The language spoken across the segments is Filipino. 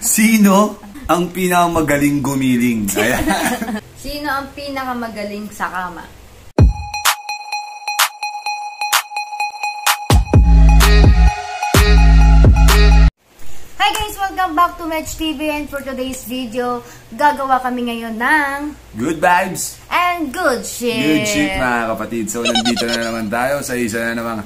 Sino ang pinakamagaling gumiling? Ayan. Sino ang pinakamagaling sa kama? Hi guys! Welcome back to Match TV and for today's video, gagawa kami ngayon ng Good vibes! and good shit. Good shit mga kapatid. So nandito na naman tayo sa isa na namang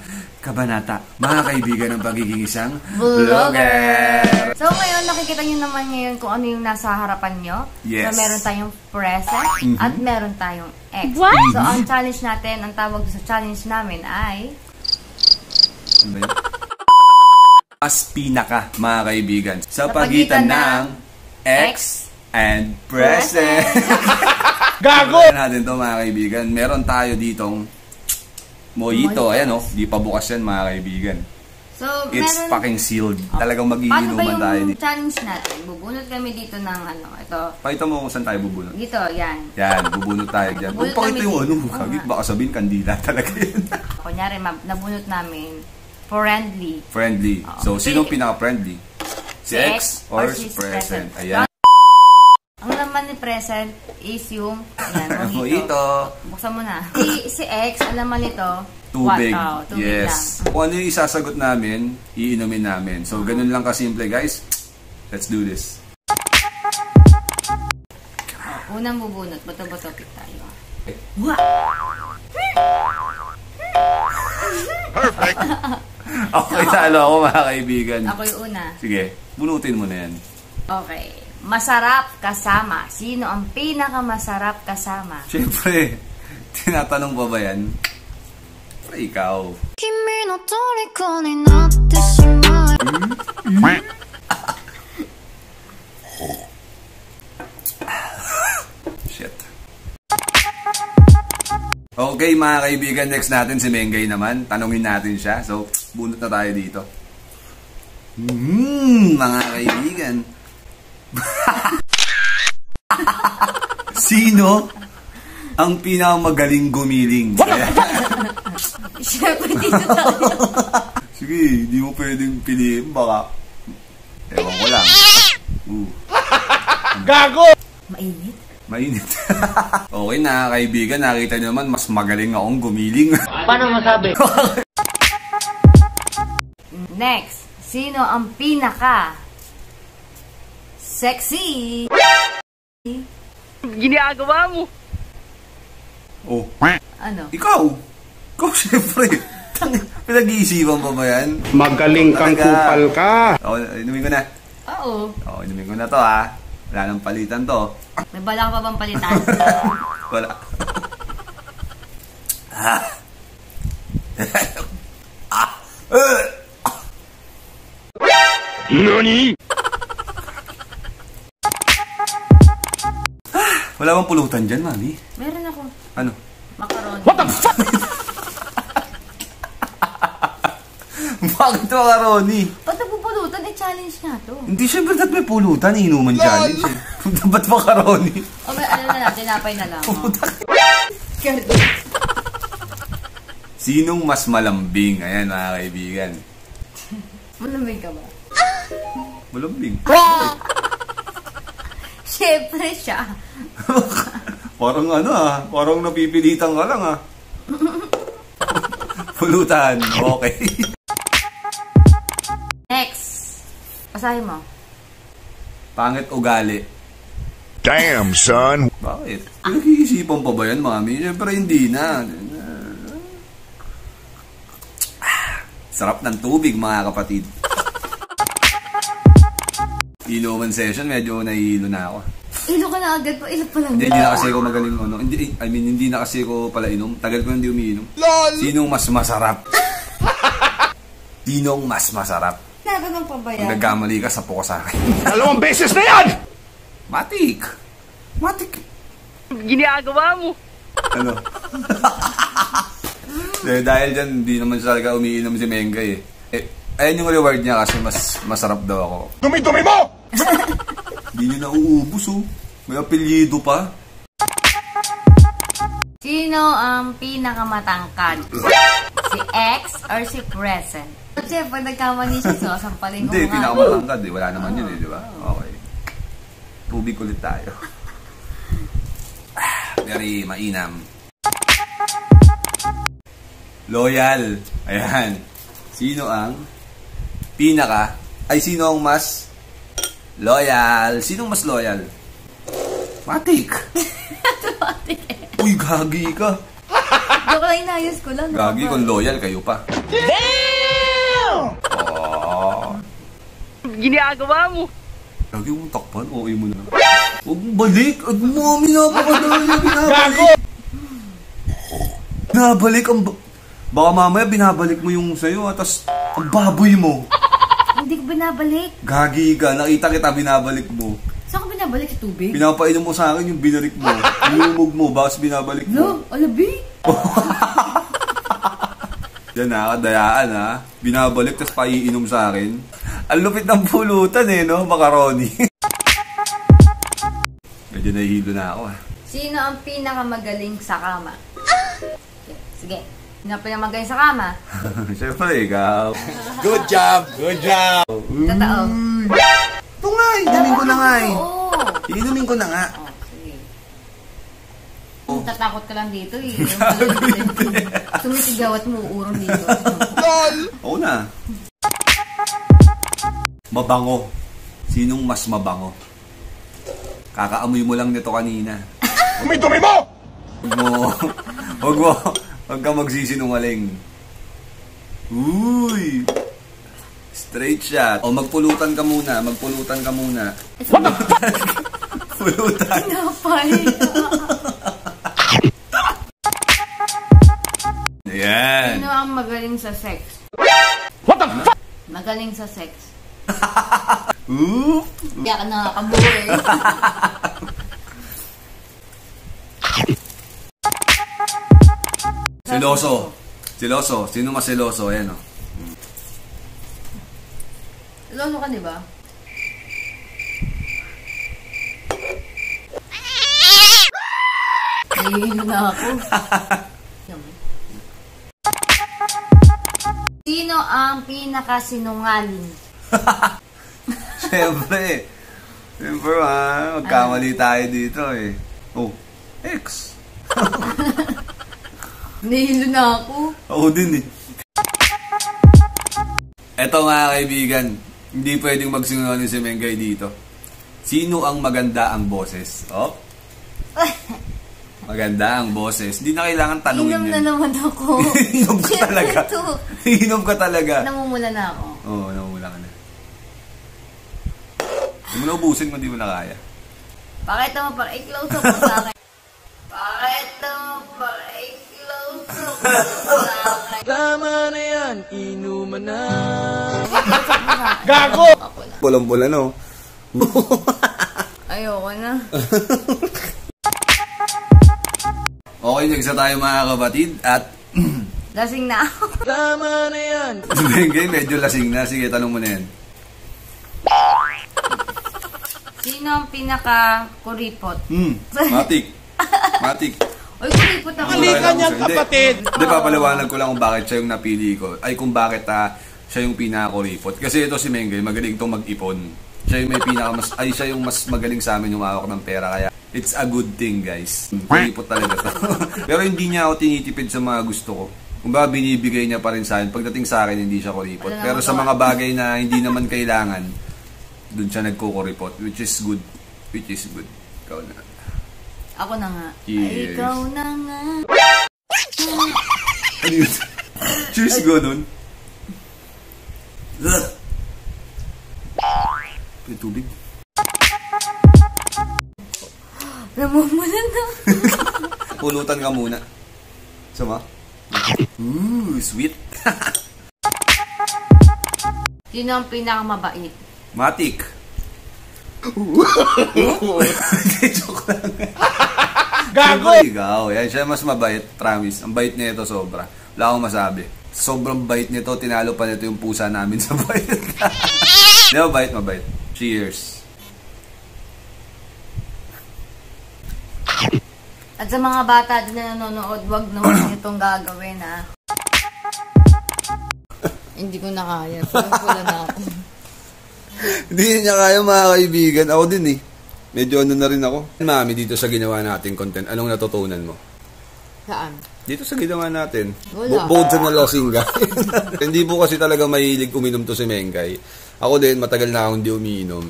kabanata. Mga kaibigan ng pagiging isang Vlogger! So ngayon, nakikita nyo naman ngayon kung ano yung nasa harapan nyo. Yes. So meron tayong present at meron tayong ex. What? So ang challenge natin, ang tawag sa challenge namin ay... Ano ba yun? Mas pinaka, mga kaibigan. Sa Sa pagitan pagitan ng ex and present. Gago! Tignan natin to mga kaibigan. Meron tayo ditong mojito. Ayan o, di pa bukas yan mga kaibigan. So, It's meron... fucking sealed. Talagang Paano ba magiinuman yung tayo dito. challenge natin? Bubunot kami dito ng ano, ito. Pakita mo kung saan tayo bubunot. Dito, yan. Yan, bubunot tayo dyan. Kung pakita yung ano, kagit baka sabihin kandila talaga yun. Kunyari, nabunot namin friendly. friendly. Oo. So, sino Si- pinaka-friendly? Si ex ex or or si present? present. Ayan. Present is yung, yan, mojito. Mojito. Buksan mo na. Si, si ex, ang laman nito, Tubig. What? Oh, tubig yes. lang. Kung ano yung isasagot namin, iinumin namin. So, ganun lang kasimple, guys. Let's do this. Unang bubunot, bato-bato tayo. Okay, talo ako mga kaibigan. Ako yung una. Sige, bunutin mo na yan. Okay masarap kasama? Sino ang pinakamasarap kasama? Siyempre, tinatanong ba ba yan? Para ikaw. Kimi no. Shit. Okay mga kaibigan, next natin si Mengay naman. Tanungin natin siya. So, bunot na tayo dito. Mmm, mga kaibigan. Sino ang pinakamagaling gumiling? Siyempre, dito tayo. Sige, di mo pwedeng piliin. Baka, ewan ko lang. Uh, Gago! Mainit. mainit. okay na kaibigan, nakita niyo naman, mas magaling akong gumiling. Paano masabi? Next. Sino ang pinaka sexy? Ginagawa mo! oh, Ano? ikaw! Ikaw, syempre. Pinag-iisipan pa ba yan? Magaling kang kupal ka. Oo, inumin ko na. Oo. Oo, inumin ko na to ha. Wala nang palitan to. May bala ka pa bang palitan? Wala. ah. ah. Uh. Nani? Wala bang pulutan dyan, mami? Meron ako. Ano? Macaroni. What the fuck? Bakit macaroni? Ba't nagpupulutan? Eh, challenge nga to. Hindi syempre dapat may pulutan, inuman challenge eh. Dapat macaroni. O, may ano na lang, tinapay na lang. Oh. Sinong mas malambing? Ayan mga kaibigan. Malamig ka ba? Malambing. Siyempre siya. Parang ano ah, parang napipilitan ka lang ah. Pulutan, okay. Next. Basahin mo. Pangit ugali. Damn, son. Bakit? Pinag-iisipan pa ba yan, mami? Siyempre hindi na. Sarap ng tubig, mga kapatid. Inuman session, medyo nahihilo na ako. Ilo ka na agad pa. Ilo pa lang. Hindi, hindi na kasi ako magaling ano. Hindi, I mean, hindi na kasi ako pala inom. Tagal ko hindi umiinom. Sinong mas masarap? Sinong mas masarap? Natanong pa ba Kung yan? nagkamali ka, sapo ka sa akin. Dalawang beses na yan! Matik! Matik! Ginagawa mo! Ano? eh, dahil dyan, hindi naman siya talaga umiinom si Mengay eh. eh. Ayun yung reward niya kasi mas masarap daw ako. Dumi-dumi mo! Hindi niya nauubos oh. May apelyido pa. Sino ang pinakamatangkad? Si ex or si present? Siyempre, nagkamali siya, so sampalin ko Hindi, pinakamatangkad eh. Wala naman yun eh, di ba? Okay. Tubig ulit tayo. Very mainam. Loyal. Ayan. Sino ang pinaka ay sino ang mas loyal? Sinong mas loyal? Matik. Uy, gagi ka. Joke lang, inayos ko lang. Gagi, kung loyal kayo pa. Oh. Ginagawa mo. Gagi mong takpan, okay mo na. Huwag mong balik! Huwag mo, minapakadali na binabalik! Binabalik ang... ba- Baka mamaya binabalik mo yung sa'yo, at tas ang baboy mo. Hindi ko binabalik. Gagi ka, nakita kita binabalik mo. Saan ko binabalik sa tubig? Pinapainom mo sa akin yung binarik mo. Lumog mo, bakas binabalik mo. No, alabi. Yan ha, kadayaan ha. Binabalik, tas paiinom sa akin. Ang lupit ng pulutan eh, no? Macaroni. Medyo nahihilo na ako ah. Sino ang pinakamagaling sa kama? Okay, sige. Pinakamagaling sa kama? Siyempre, ikaw. Good job. Good job. Totoo. Ito nga, inumin ko na nga eh. Oo. Inumin ko na nga. Oh. Tatakot ka lang dito eh. Sumisigaw at muuurong dito. Oo na. Mabango. Sinong mas mabango? Kakaamoy mo lang nito kanina. May dumi mo! Huwag mo, huwag mo, huwag ka magsisinungaling. Uy! Straight shot. O magpulutan ka muna, magpulutan ka muna. Pulutan. Napay. Ayan. Sino ang magaling sa sex? What the fuck? Magaling sa sex. Ooh! Kaya ka nakakabuhay. Seloso. Seloso. Sino mas seloso? Ayan o. Lolo ka, di ba? Nahihilo na ako. Sino ang pinakasinungaling? Siyempre. Siyempre ha. Magkamali tayo dito eh. Oh. X. Nahihilo na ako. Ako din eh. Eto mga kaibigan, hindi pwedeng magsinungaling si Mengay dito. Sino ang maganda ang boses? Oh? Maganda ang boses. Hindi na kailangan tanungin Inom na naman ako. Inom ka talaga. Inom ka talaga. Namumula na ako. Oo, oh, namumula ka na. Huwag mo na ubusin kung di mo na kaya. Pakita mo para i-close up mo sa akin. Pakita mo para Tama na yan, inuman na. Gago! Ako na. Pulang-pula, no? Ayoko na. Okay, nagsa tayo mga kapatid. At Lasing na ako. Tama na yan. si Mengay medyo lasing na. Sige, tanong mo na yan. Sino ang pinaka-kuripot? Hmm, matik. Matik. Oy, kuripot ako. Halika niyang Hindi. kapatid. Hindi, papaliwanag ko lang kung bakit siya yung napili ko. Ay, kung bakit ah, siya yung pinaka-kuripot. Kasi ito si Mengay, magaling tong mag-ipon. Siya yung may pinaka mas ay siya yung mas magaling sa amin yung hawak ng pera kaya it's a good thing guys. Kuripot talaga to. Pero hindi niya ako tinitipid sa mga gusto ko. Kung ba binibigay niya pa rin sa akin. Pagdating sa akin hindi siya kuripot. Wala Pero sa mga bagay na hindi naman kailangan, doon siya nagkukuripot which is good. Which is good. Ikaw na. Ako na nga. Cheers. Ikaw na nga. Ano yun? Cheers go nun. May tubig. Namumula na. Pulutan ka muna. Sama? Ooh, sweet. Sino ang pinakamabait? Matik. Joke lang. Gago! Ikaw. Yan, siya mas mabait. Promise. Ang bait niya ito sobra. Wala akong masabi. Sobrang bait nito. Tinalo pa nito yung pusa namin sa bait. Di ba bait? Mabait. Cheers. At sa mga bata din na nanonood, wag naman itong gagawin, ha? Hindi ko na kaya. Pula na ako. Hindi niya kaya mga kaibigan. Ako din eh. Medyo ano na rin ako. Mami, dito sa ginawa nating content, anong natutunan mo? Saan? Dito sa ginawa natin. Wala. Bu- Bukod sa nalasingga. hindi po kasi talaga mahilig uminom to si Mengay. Ako din, matagal na akong hindi umiinom.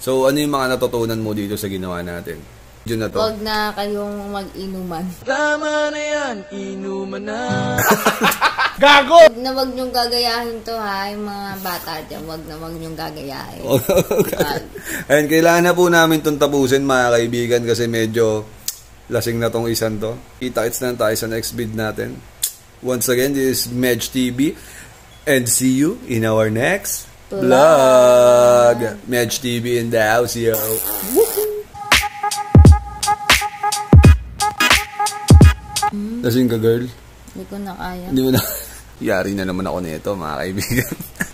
So, ano yung mga natutunan mo dito sa ginawa natin? Diyan na to. Huwag na kayong mag-inuman. Tama na yan, inuman na. Gago! Huwag na wag niyong gagayahin to ha, yung mga bata dyan. Huwag na wag niyong gagayahin. Ayun, kailangan na po namin itong tapusin mga kaibigan kasi medyo lasing na tong isang to. Kita-kits na tayo sa next vid natin. Once again, this is Medj TV and see you in our next vlog. Medj TV in the house, yo. Lasing ka, girl? Hindi ko na kaya. Hindi mo na... Yari na naman ako nito, mga kaibigan.